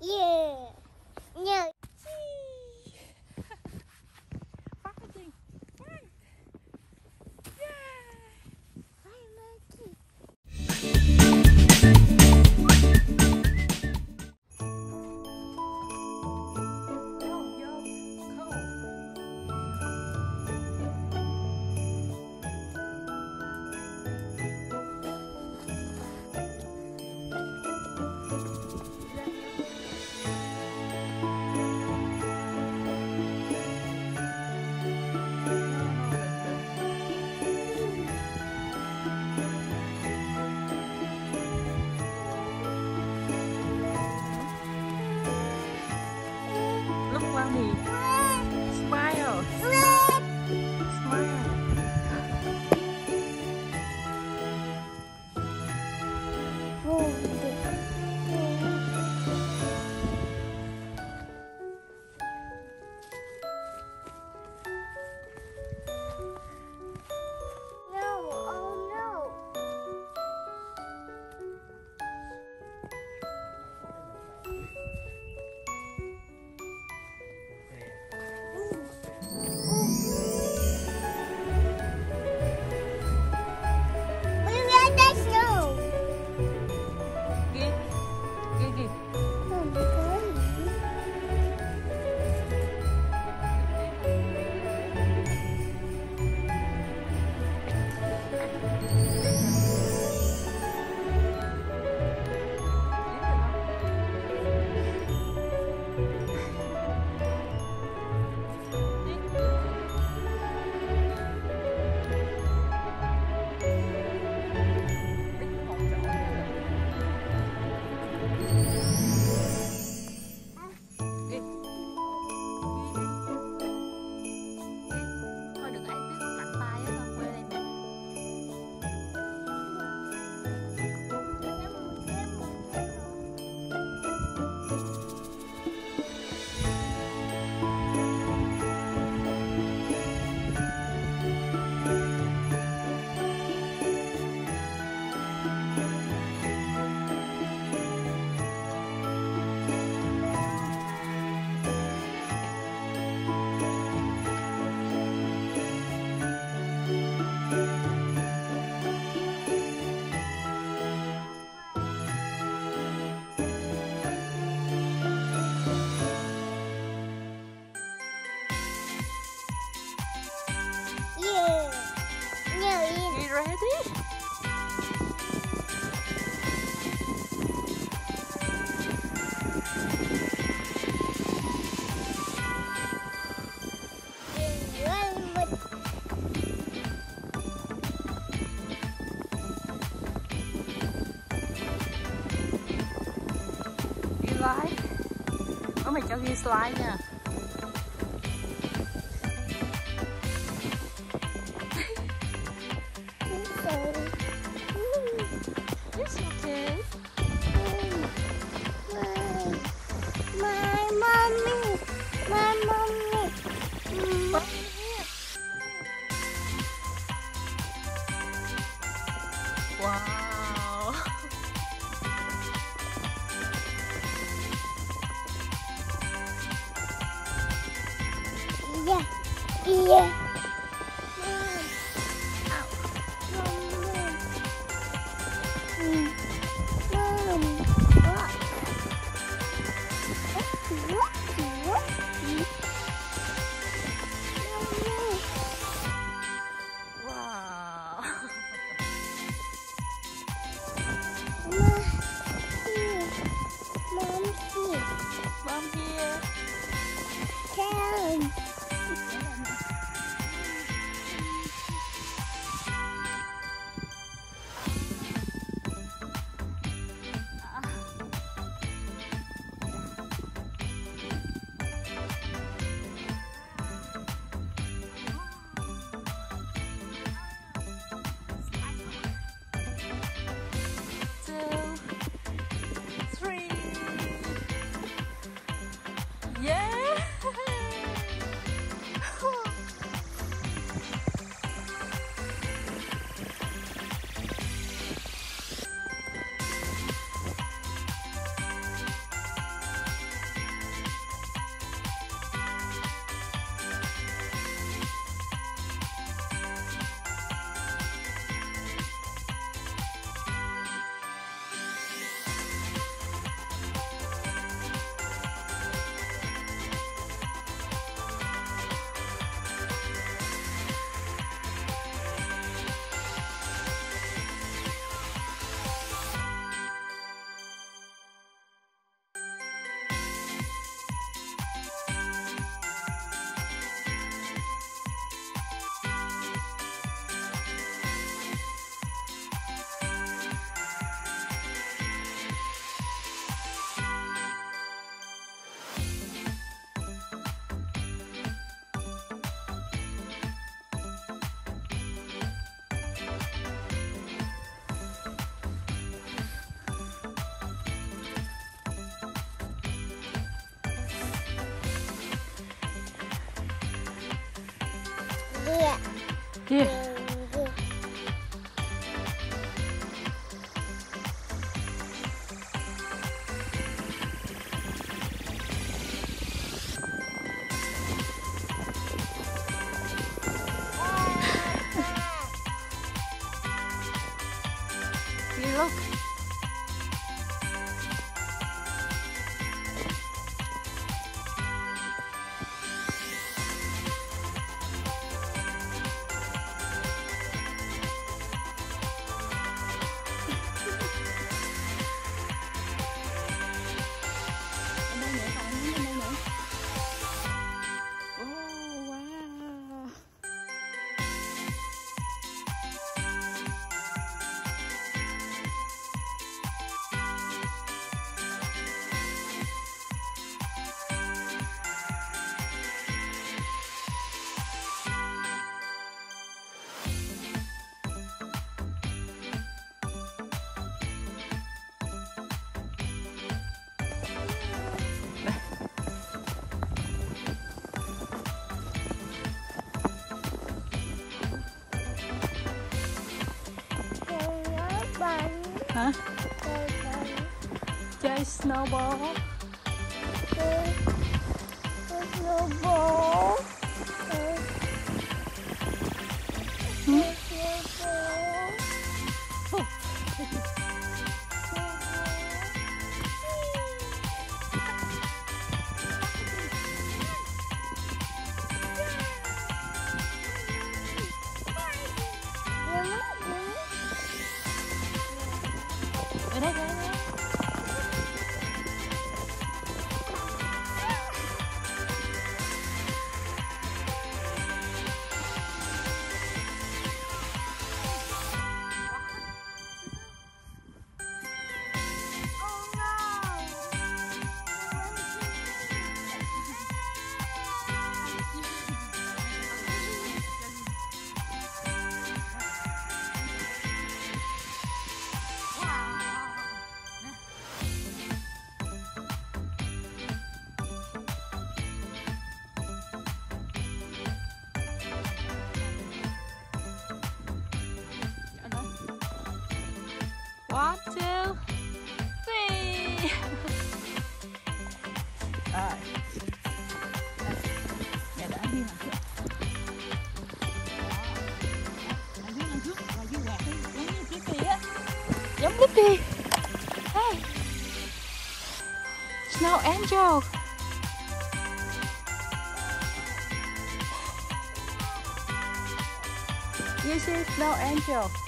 耶，牛 thế slide. có mày cho ghi slide nha. Bye. 弟。Look. Hả? Chơi snowball. One, two, three. Rồi. Blippi. Hey. Snow Angel. You see Snow Angel.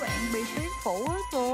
bạn bị tuyến phủ á, thường